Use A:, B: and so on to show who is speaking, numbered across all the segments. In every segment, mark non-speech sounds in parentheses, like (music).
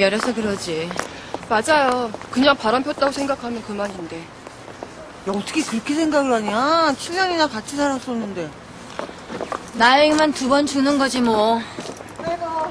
A: 열어서 그러지.
B: 맞아요. 그냥 바람 폈다고 생각하면 그만인데.
C: 야, 어떻게 그렇게 생각을 하냐? 7년이나 같이 살았었는데.
A: 나에게만 두 번 주는 거지 뭐.
D: 아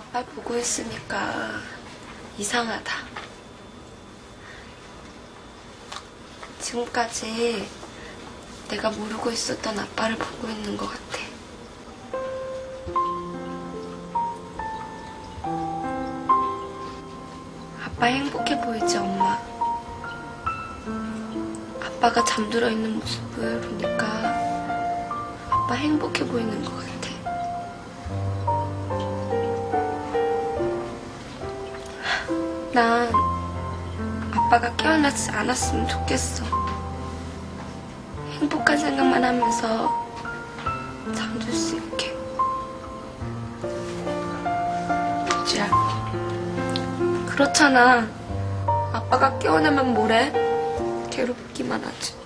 D: 빠 보고 있으니까 이상하다. 지금까지 내가 모르고 있었던 아빠를 보고 있는 것 같아. 아빠 행복해 보이지, 엄마? 아빠가 잠들어 있는 모습을 보니까 아빠 행복해 보이는 것 같아. 난 아빠가 깨어나지 않았으면 좋겠어. 행복한 생각만 하면서 잠들 수 있게. 유지야. 그렇잖아. 아빠가 깨어나면 뭐래? 괴롭기만 하지.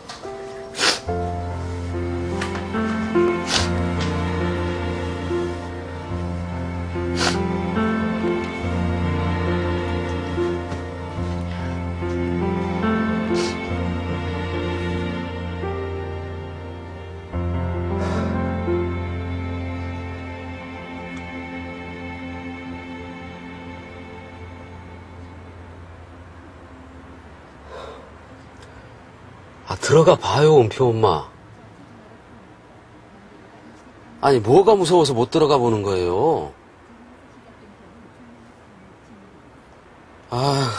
E: 들어가 봐요, 은표 엄마. 아니, 뭐가 무서워서 못 들어가 보는 거예요? 아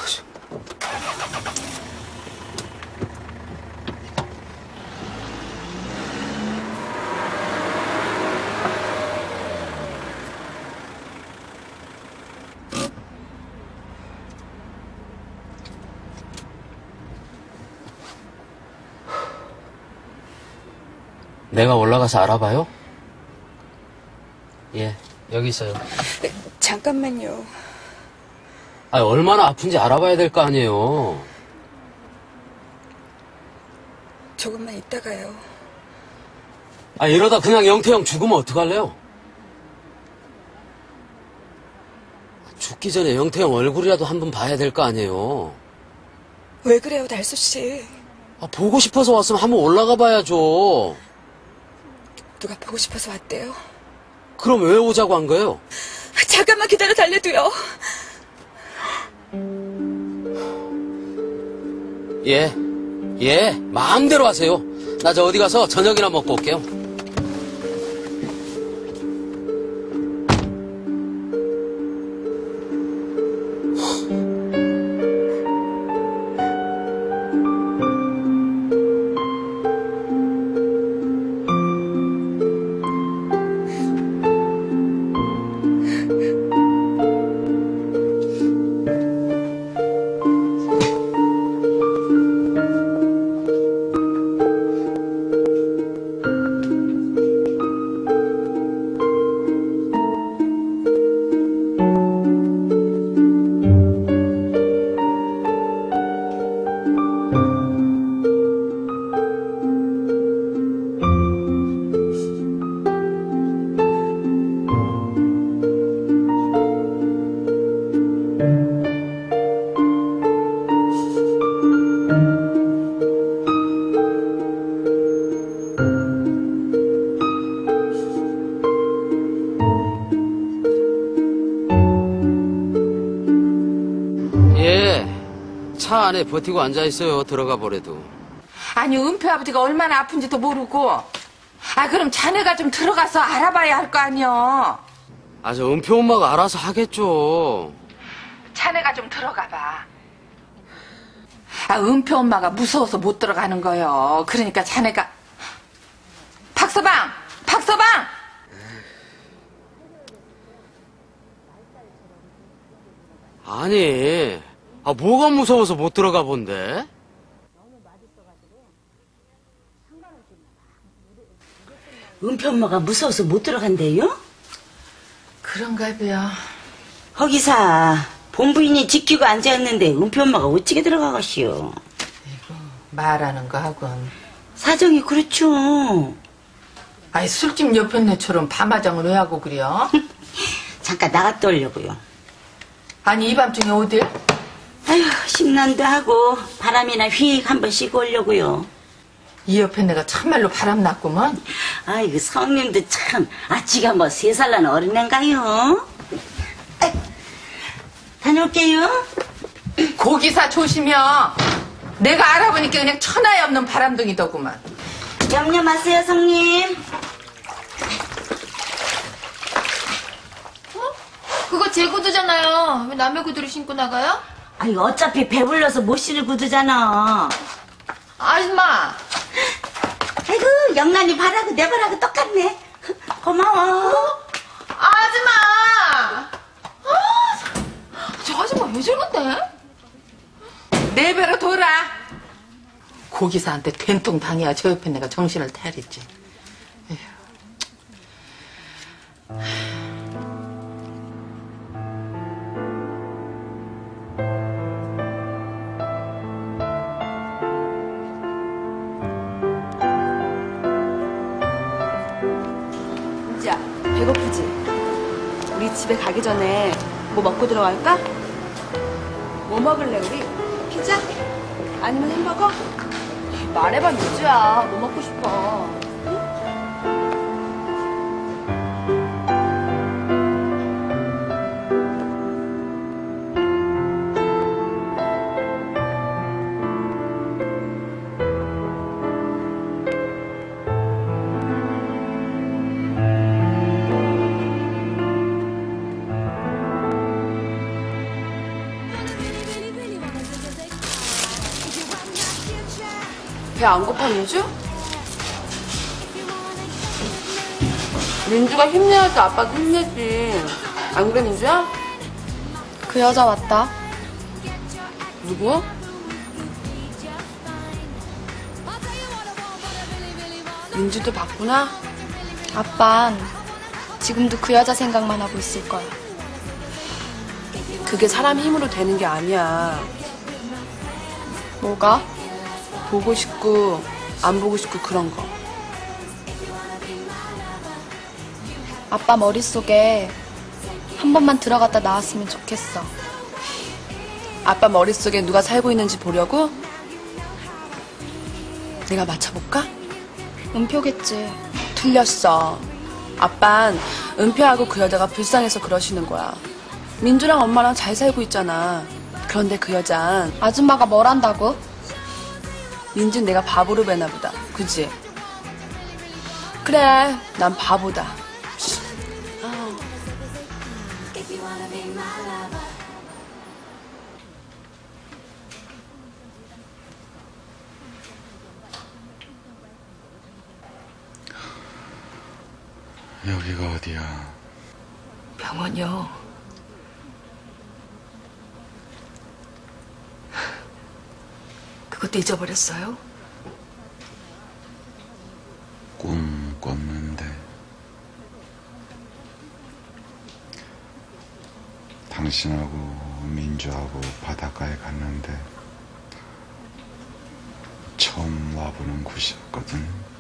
E: 내가 올라가서 알아봐요? 예, 여기 있어요.
F: 잠깐만요.
E: 아, 얼마나 아픈지 알아봐야 될 거 아니에요.
F: 조금만 있다가요.
E: 아, 이러다 그냥 영태형 죽으면 어떡할래요? 죽기 전에 영태형 얼굴이라도 한번 봐야 될 거 아니에요.
F: 왜 그래요, 달수 씨?
E: 아, 보고 싶어서 왔으면 한번 올라가 봐야죠.
F: 누가 보고 싶어서 왔대요?
E: 그럼 왜 오자고 한 거예요?
F: 잠깐만 기다려 달래도요.
E: 예, 예, 마음대로 하세요. 나 저 어디 가서 저녁이나 먹고 올게요. 차 안에 버티고 앉아 있어요. 들어가 보래도.
G: 아니 은표 아버지가 얼마나 아픈지도 모르고 아 그럼 자네가 좀 들어가서 알아봐야 할 거 아니여
E: 아, 저 은표 엄마가 알아서 하겠죠.
G: 자네가 좀 들어가 봐. 아 은표 엄마가 무서워서 못 들어가는 거요 그러니까 자네가 박서방 박서방
E: 아니, 아, 뭐가 무서워서 못 들어가 본데?
H: 은표 엄마가 무서워서 못 들어간대요?
G: 그런가 봐요.
H: 허기사 본부인이 지키고 앉아있는데 은표 엄마가 어찌게 들어가겠시오
G: 말하는 거 하곤.
H: 사정이 그렇죠
G: 아이, 술집 옆에네처럼 밤화장을 왜 하고 그래요? (laughs)
H: 잠깐 나갔다 오려고요
G: 아니, 이 밤중에 어딜?
H: 아휴 심란도 하고 바람이나 휙 한번 쉬고 오려고요
G: 이 옆에 내가 참말로 바람 났구먼.
H: 아이고 성님도 참 아치가 뭐 세 살 난 어린애인가요? 아이, 다녀올게요
G: 고기사 조심여. 내가 알아보니까 그냥 천하에 없는 바람둥이더구만.
H: 염려 마세요 성님
A: 그거 제 구두잖아요. 왜 남의 구두를 신고 나가요?
H: 아이고 어차피 배불러서 못 신을 구두잖아
A: 아줌마!
H: 아이고 영란이 발하고 내 발하고 똑같네 고마워
A: 아줌마! 아, 저 아줌마 왜 저런데?
G: 내 배로 돌아. 고기사한테 된통 당해야 저 옆에 내가 정신을 차리지.
B: 배고프지? 우리 집에 가기 전에 뭐 먹고 들어갈까? 뭐 먹을래, 우리? 피자? 아니면 햄버거? 말해봐, 민지야. 뭐 먹고 싶어? 배 안 고파, 민주? 민주가 힘내야지 아빠도 힘내지. 안 그래, 민주야?
D: 그 여자 왔다.
B: 누구? 민주도 봤구나?
D: 아빤 지금도 그 여자 생각만 하고 있을 거야.
B: 그게 사람 힘으로 되는 게 아니야.
D: 뭐가?
B: 보고 싶고, 안 보고 싶고 그런 거.
D: 아빠 머릿속에 한 번만 들어갔다 나왔으면 좋겠어.
B: 아빠 머릿속에 누가 살고 있는지 보려고? 내가 맞춰볼까?
D: 은표겠지.
B: 틀렸어. 아빤 은표하고 그 여자가 불쌍해서 그러시는 거야. 민주랑 엄마랑 잘 살고 있잖아. 그런데 그 여잔
D: 아줌마가 뭘 한다고?
B: 민준 내가 바보로 배나 보다. 그지? 그래, 난 바보다.
I: 여기가 어디야?
G: 병원요. 그것도 잊어버렸어요?
I: 꿈 꿨는데 당신하고 민주하고 바닷가에 갔는데 처음 와보는 곳이었거든.